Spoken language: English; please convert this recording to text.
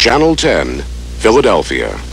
Channel 10, Philadelphia.